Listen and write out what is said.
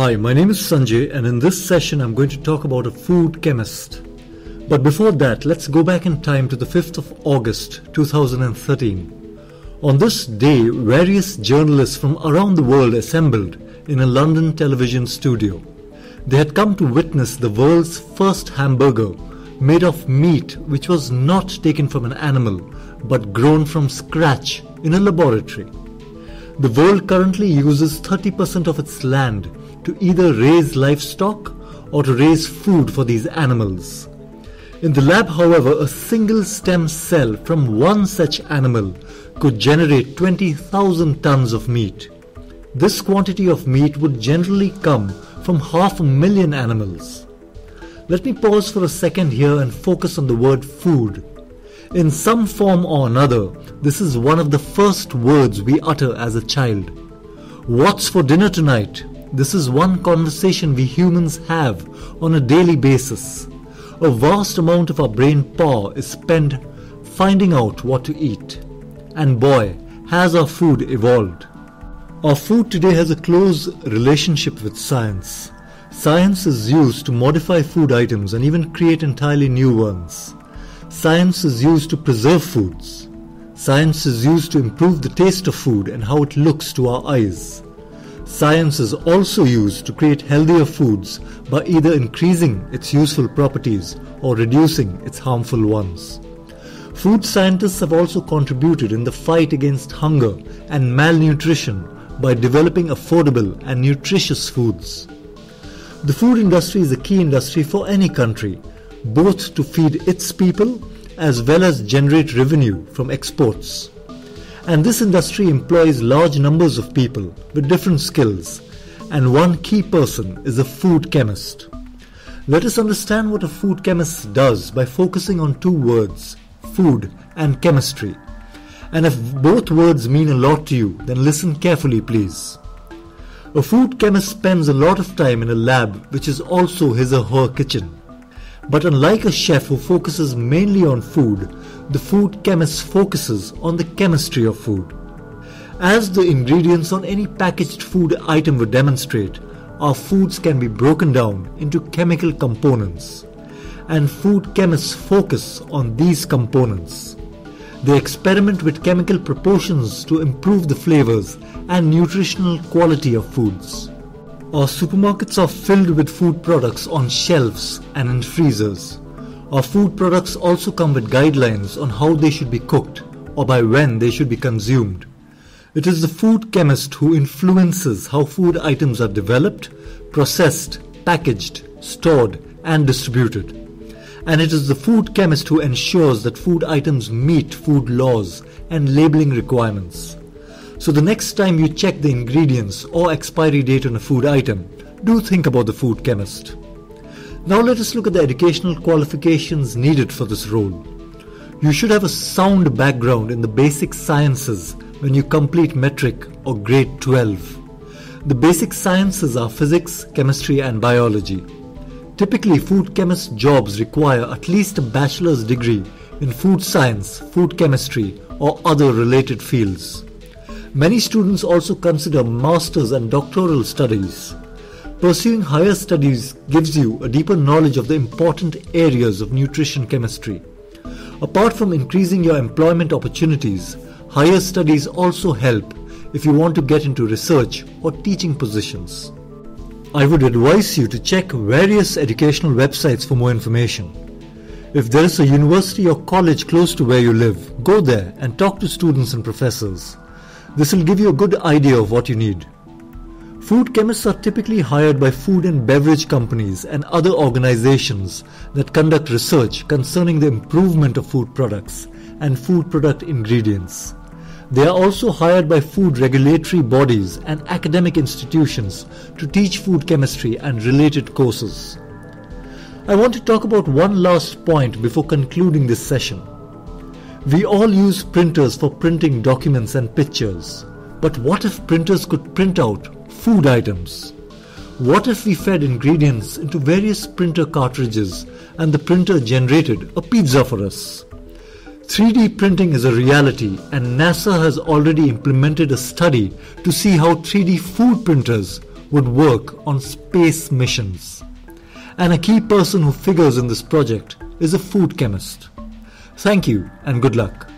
Hi, my name is Sanjay, and in this session, I'm going to talk about a food chemist. But before that, let's go back in time to the 5th of August 2013. On this day, various journalists from around the world assembled in a London television studio. They had come to witness the world's first hamburger made of meat which was not taken from an animal but grown from scratch in a laboratory. The world currently uses 30% of its land to either raise livestock or to raise food for these animals. In the lab, however, a single stem cell from one such animal could generate 20,000 tons of meat. This quantity of meat would generally come from half a million animals. Let me pause for a second here and focus on the word food. In some form or another, this is one of the first words we utter as a child. What's for dinner tonight? This is one conversation we humans have on a daily basis. A vast amount of our brain power is spent finding out what to eat. And boy, has our food evolved. Our food today has a close relationship with science. Science is used to modify food items and even create entirely new ones. Science is used to preserve foods. Science is used to improve the taste of food and how it looks to our eyes. Science is also used to create healthier foods by either increasing its useful properties or reducing its harmful ones. Food scientists have also contributed in the fight against hunger and malnutrition by developing affordable and nutritious foods. The food industry is a key industry for any country, both to feed its people as well as generate revenue from exports. And this industry employs large numbers of people with different skills, and one key person is a food chemist. Let us understand what a food chemist does by focusing on two words food and chemistry. And if both words mean a lot to you, then listen carefully, please. A food chemist spends a lot of time in a lab, which is also his or her kitchen. But unlike a chef who focuses mainly on food, the food chemist focuses on the chemistry of food. As the ingredients on any packaged food item would demonstrate, our foods can be broken down into chemical components. And food chemists focus on these components. They experiment with chemical proportions to improve the flavors and nutritional quality of foods. Our supermarkets are filled with food products on shelves and in freezers. Our food products also come with guidelines on how they should be cooked or by when they should be consumed. It is the food chemist who influences how food items are developed, processed, packaged, stored, and distributed. And it is the food chemist who ensures that food items meet food laws and labeling requirements. So the next time you check the ingredients or expiry date on a food item, do think about the food chemist. Now let us look at the educational qualifications needed for this role. You should have a sound background in the basic sciences when you complete metric or grade 12. The basic sciences are physics, chemistry and biology. Typically food chemist jobs require at least a bachelor's degree in food science, food chemistry or other related fields. Many students also consider master's and doctoral studies. Pursuing higher studies gives you a deeper knowledge of the important areas of nutrition chemistry. Apart from increasing your employment opportunities, higher studies also help if you want to get into research or teaching positions. I would advise you to check various educational websites for more information. If there is a university or college close to where you live, go there and talk to students and professors. This will give you a good idea of what you need. Food chemists are typically hired by food and beverage companies and other organizations that conduct research concerning the improvement of food products and food product ingredients. They are also hired by food regulatory bodies and academic institutions to teach food chemistry and related courses. I want to talk about one last point before concluding this session. We all use printers for printing documents and pictures. But what if printers could print out food items? What if we fed ingredients into various printer cartridges and the printer generated a pizza for us? 3D printing is a reality and NASA has already implemented a study to see how 3D food printers would work on space missions. And a key person who figures in this project is a food chemist. Thank you and good luck.